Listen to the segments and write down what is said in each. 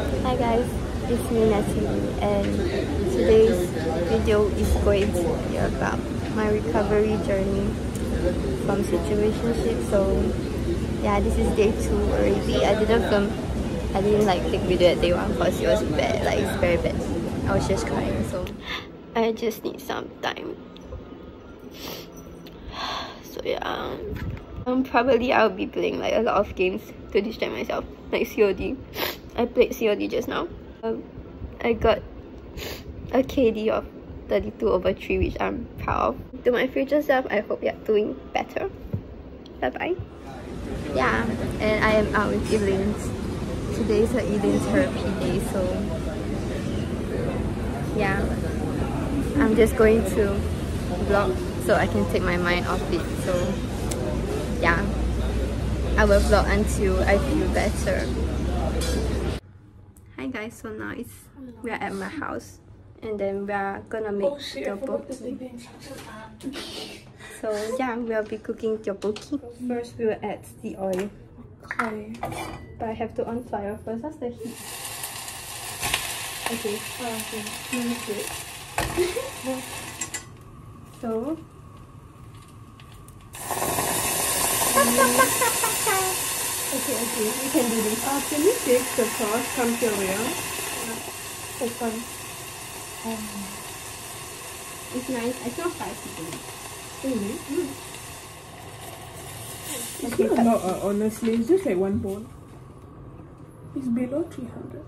Hi guys, it's me Nasiri and today's video is going to be about my recovery journey from situationship. So yeah, this is day two already. I didn't film, I didn't like take video at day one because it was bad, like it's very bad. I was just crying so I just need some time. So yeah. Um, probably I'll be playing like a lot of games to distract myself, like COD. I played COD just now. Um, I got a KD of 32 over 3 which I'm proud of. To my future self, I hope you're doing better. Bye bye. Yeah, and I am out with Eileen. Today is her Eileen's therapy day, so yeah. I'm just going to vlog so I can take my mind off it. So yeah, I will vlog until I feel better. Hi guys, so now it's oh, we are at my house and then we are gonna make Oh shit, I forgot to take the instructions So yeah, we'll be cooking tteokbokki. First we will add the oil. Okay. But I have to on fire first. That's the heat. Okay. Oh, okay. Let me see it. So Okay, okay, we can do this. Uh, can you take the sauce from Korea? This one. Um, it's nice. It's not spicy to me. Really? It's Okay, not a lot, uh, honestly. It's just like one bowl. It's below 300.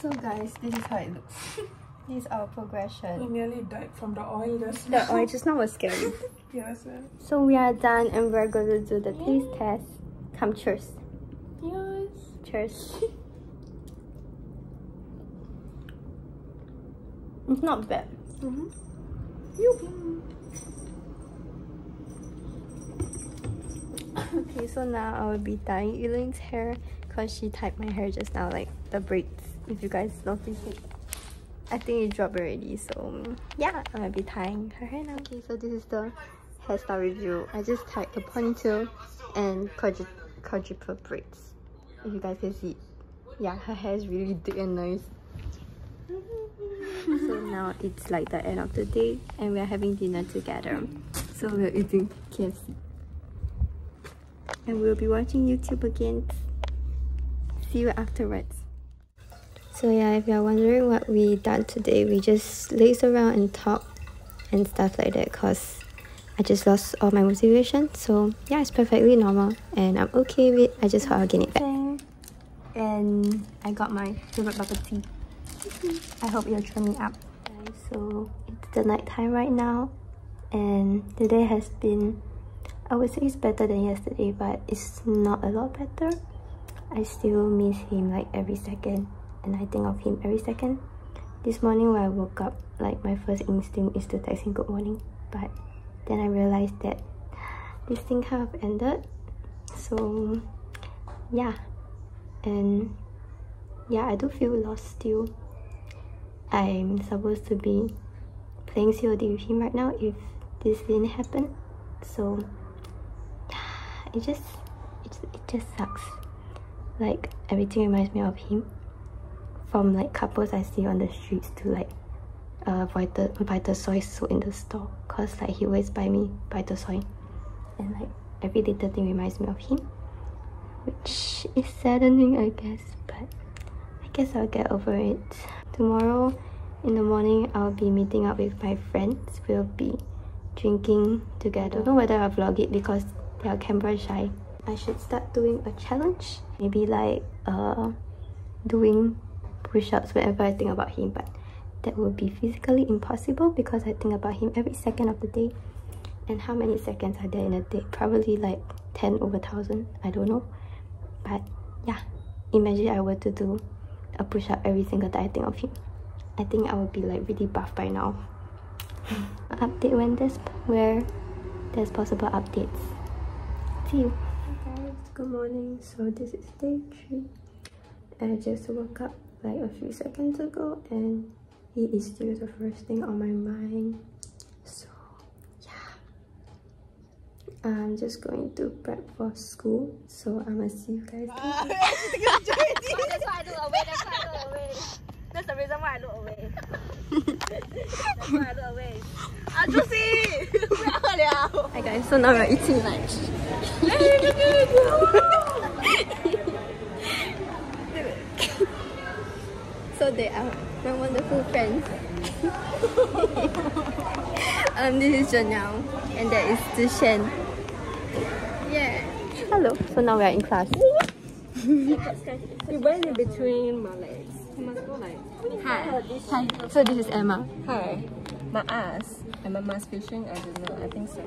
So guys, this is how it looks. this is our progression. progression. nearly died from the oil just The oil just now was scary. Yes, sir. so we are done and we're going to do the taste test. Come cheers. Yes. Cheers. It's not bad. Mm-hmm. Okay, so now I will be dyeing Eileen's hair because she tied my hair just now, like the braids. If you guys notice it, I think it dropped already. So yeah, I'm gonna be tying her hair now. Okay, so this is the hairstyle review. I just tied a ponytail and quadru quadruple braids. If you guys can see, yeah, her hair is really thick and nice. so now it's like the end of the day and we're having dinner together. So we're eating KFC and we'll be watching YouTube again. See you afterwards. So yeah, if you're wondering what we done today, we just laze around and talk and stuff like that cause I just lost all my motivation. So yeah, it's perfectly normal and I'm okay with it. I just hope I'll gain it back. And I got my favorite bubble tea. I hope you'll cheer me up. So it's the night time right now and today has been I would say it's better than yesterday, but it's not a lot better. I still miss him like every second, and I think of him every second. This morning when I woke up, like my first instinct is to text him good morning, but then I realized that this thing kind of ended. So yeah, and yeah, I do feel lost still. I'm supposed to be playing COD with him right now if this didn't happen. So it just it, it just sucks like everything reminds me of him from like couples i see on the streets to like uh Vitasoy sold in the store cause like he always buy me Vitasoy and like every little thing reminds me of him which is saddening i guess but i guess i'll get over it tomorrow in the morning i'll be meeting up with my friends we'll be drinking together. I don't know whether I'll vlog it because they are camera shy. I should start doing a challenge. Maybe like uh doing push-ups whenever I think about him, but that would be physically impossible because I think about him every second of the day. And how many seconds are there in a day? Probably like 10 over 1000. I don't know. But yeah, imagine I were to do a push-up every single time I think of him. I think I would be like really buff by now update when there's where there's possible updates see you Hi guys good morning so this is day three i just woke up like a few seconds ago and he is still the first thing on my mind. So yeah. I'm just going to prep for school so i'm gonna see you guys. Oh, that's why i look away that's why i look away. That's the reason why i look away. That's why i look away. Ah, Hi guys, so now we're eating lunch. Friends. um, this is Janelle and that is Zishen. Yeah. Hello. So now we are in class. You bend in between my legs. You must go like, Hi. Hi. So this is Emma. hi, my ass. Am I mass fishing? I don't know. I think so.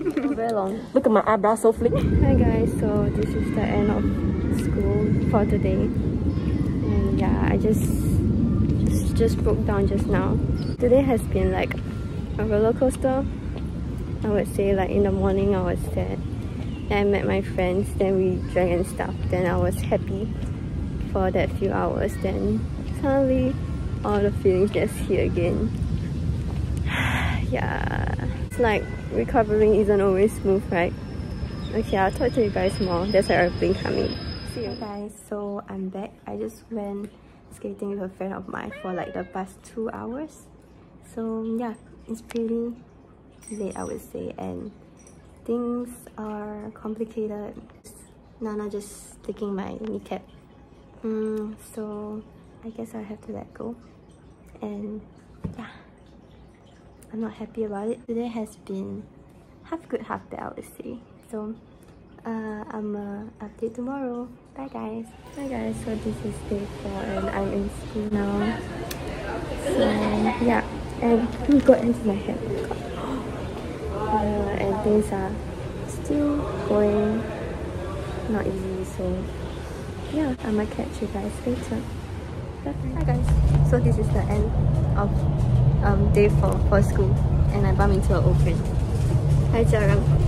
Very long. Look at my eyebrow so flick. Hi guys, so this is the end of school for today. And yeah, I just just, broke down just now. Today has been like a roller coaster. I would say like in the morning I was sad. Then I met my friends, then we drank and stuff. Then I was happy for that few hours. Then suddenly all the feelings just hit again. yeah. It's like recovering isn't always smooth, right? Okay, I'll talk to you guys more. There's an airplane coming. See you guys. So I'm back. I just went skating with a friend of mine for like the past two hours. So yeah, it's pretty late I would say and things are complicated. Nana just taking my kneecap. Mm, so I guess I have to let go. And yeah. I'm not happy about it. Today has been half good, half bad, I would say. So, uh, I'm uh, update tomorrow. Bye guys. Hi guys, so this is day 4 and I'm in school now. So, yeah. And we got into my head. Uh, and things are still going not easy, so yeah, I might catch you guys later. Bye, Hi guys. So this is the end of um, day 4 for school and I bumped into an old friend. Hi Jarang.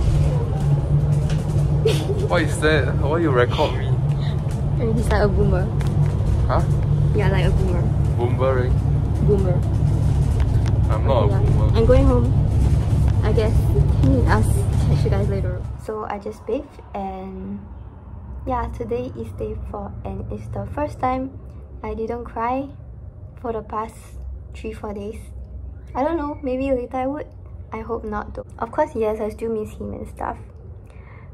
What is that? Why you record me? And he's like a boomer. Huh? Yeah, like a boomer. Boomerang? Boomer. I'm not Yeah. a boomer. I'm going home. I guess. I'll catch you guys later. So I just bathed and yeah, today is day 4 and it's the first time I didn't cry for the past 3-4 days. I don't know, maybe later I would. I hope not though. Of course, yes, I still miss him and stuff.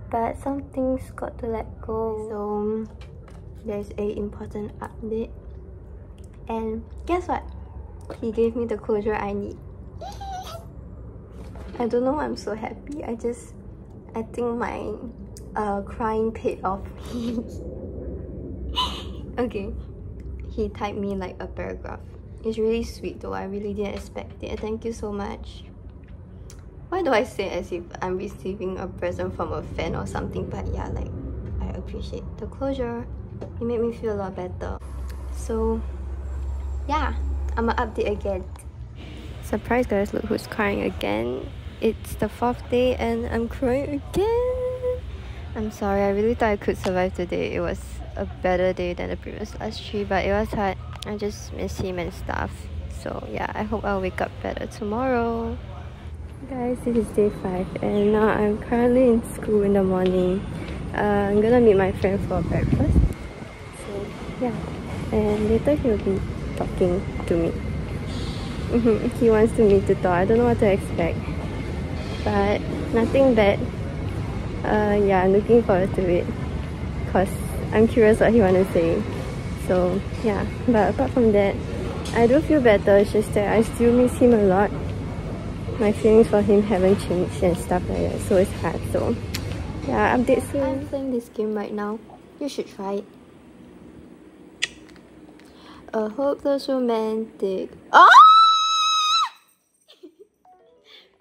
But some things got to let go. So there's a important update. And guess what? He gave me the closure I need. I don't know why I'm so happy. I just I think my uh crying paid off. okay. He typed me like a paragraph. It's really sweet though. I really didn't expect it. Thank you so much. Why do I say as if I'm receiving a present from a fan or something? But yeah, like I appreciate the closure. It made me feel a lot better. So yeah, I'm gonna update again. Surprise guys, look who's crying again. It's the fourth day and I'm crying again. I'm sorry, I really thought I could survive today. It was a better day than the previous last three, but it was hard. I just miss him and stuff. So yeah, I hope I'll wake up better tomorrow. Guys, this is day 5 and now I'm currently in school in the morning. Uh, I'm gonna meet my friend for breakfast. So yeah, and later he'll be talking to me. Mhm, he wants to meet to talk. I don't know what to expect. But nothing bad. Uh, yeah, I'm looking forward to it. Cause I'm curious what he wanna say. So yeah, but apart from that, I do feel better. It's just that I still miss him a lot. My feelings for him haven't changed and stuff like that. So it's hard. So yeah, update soon. I'm playing this game right now. You should try it. A hopeless romantic. Oh!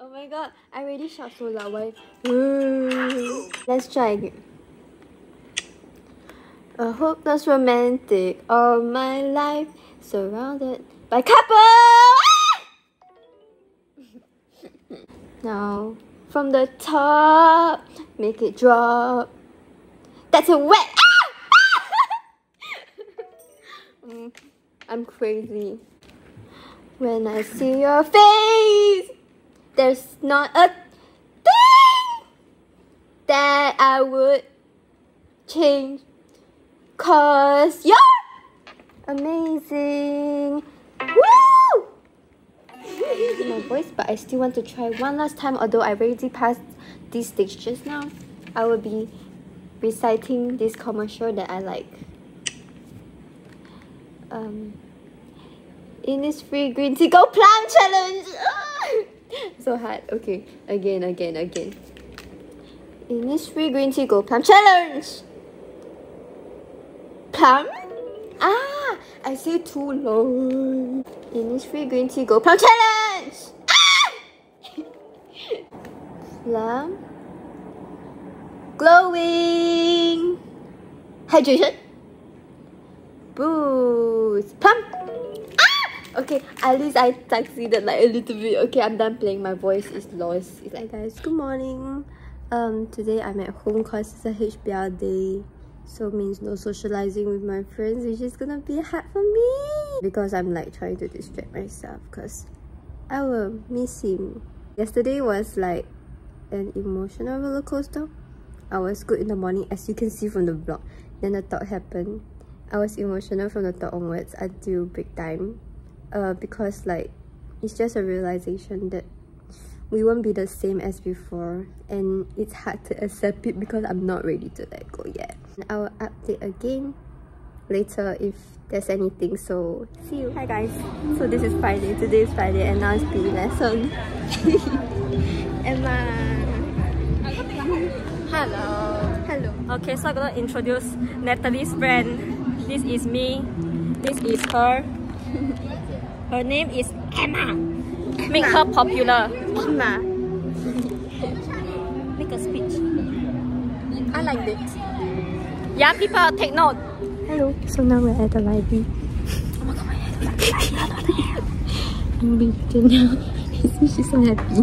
oh my god, I already shot so loud. Why? Let's try again. A hopeless romantic all my life, surrounded by couple. Now, from the top, make it drop. That's a wet. Mm, I'm crazy. When I see your face, there's not a thing that I would change. Cause you're amazing. In voice, but I still want to try one last time. Although I already passed this stage just now, I will be reciting this commercial that I like. Um, Innisfree green tea go plum challenge. so hard. Okay, again, again, again. Innisfree green tea go plum challenge. Plum? Ah, I say too long. Innisfree green tea go plum challenge. Ah! Plum. Glowing. Hydration. Boost. Plum. Ah! Okay, at least I succeeded like a little bit. Okay, I'm done playing. My voice is lost. It's like guys, good morning. Um, today I'm at home cause it's a hbr day. So means no socializing with my friends, which is gonna be hard for me. Because I'm like trying to distract myself because I will miss him. Yesterday was like an emotional roller coaster. I was good in the morning as you can see from the vlog. Then the thought happened. I was emotional from the thought onwards until big time. Uh, because like it's just a realization that we won't be the same as before and it's hard to accept it because I'm not ready to let go yet. I will update again later if there's anything so see you. Hi guys, so this is Friday, today is Friday and now it's PE lesson. Emma. Hello. Hello. Okay, so I'm gonna introduce Natalie's friend. This is me. This is her. Her name is Emma. Make her popular. Emma. Make a speech. I like this. Yeah, people take note. Hello. So now we're at the library. Oh my god, my head I'm Rachel now. She's so happy.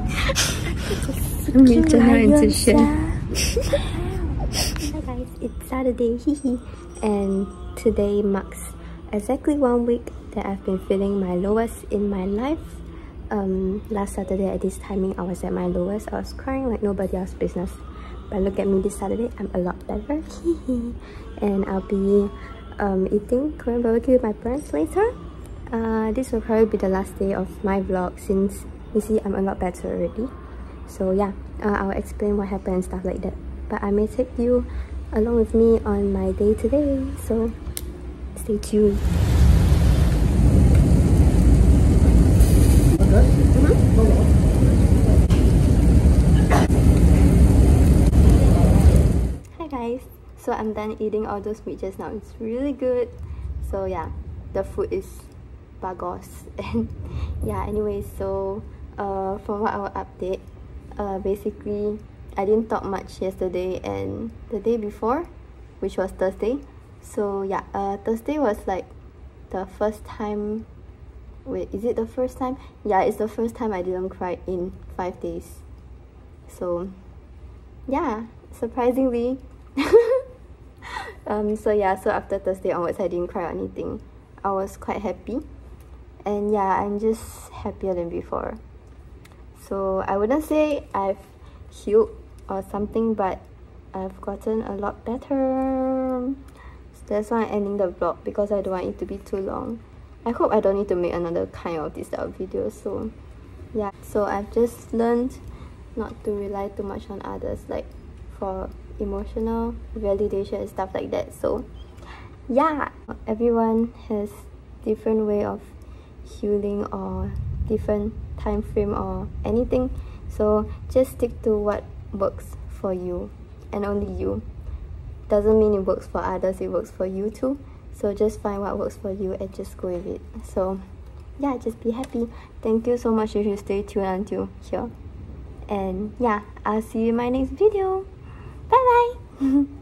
I'm Rachel now and Tisha. Hi guys, it's Saturday, hehe. and today marks exactly one week that I've been feeling my lowest in my life. Um, last Saturday at this timing, I was at my lowest. I was crying like nobody else's business. But look at me this Saturday, I'm a lot better. and I'll be um, eating Korean barbecue with my parents later. Uh, this will probably be the last day of my vlog since you see I'm a lot better already. So yeah, uh, I'll explain what happened and stuff like that. But I may take you along with me on my day today. So stay tuned. Hi guys, so I'm done eating all those meat just now. It's really good. So yeah, the food is bagos and yeah. Anyway, so uh, from what I will update, uh, basically I didn't talk much yesterday and the day before, which was Thursday. So yeah, uh, Thursday was like the first time. Wait, is it the first time? Yeah, it's the first time I didn't cry in five days. So yeah, surprisingly. um, so yeah, so after Thursday onwards, I didn't cry or anything. I was quite happy. And yeah, I'm just happier than before. So I wouldn't say I've healed or something, but I've gotten a lot better. So that's why I'm ending the vlog because I don't want it to be too long. I hope I don't need to make another kind of this type of video. So yeah, so I've just learned not to rely too much on others like for emotional validation and stuff like that so yeah everyone has different way of healing or different time frame or anything. So just stick to what works for you and only you. Doesn't mean it works for others it works for you too. So just find what works for you and just go with it. So yeah just be happy. Thank you so much if you stay tuned until here. And yeah i'll see you in my next video. Bye bye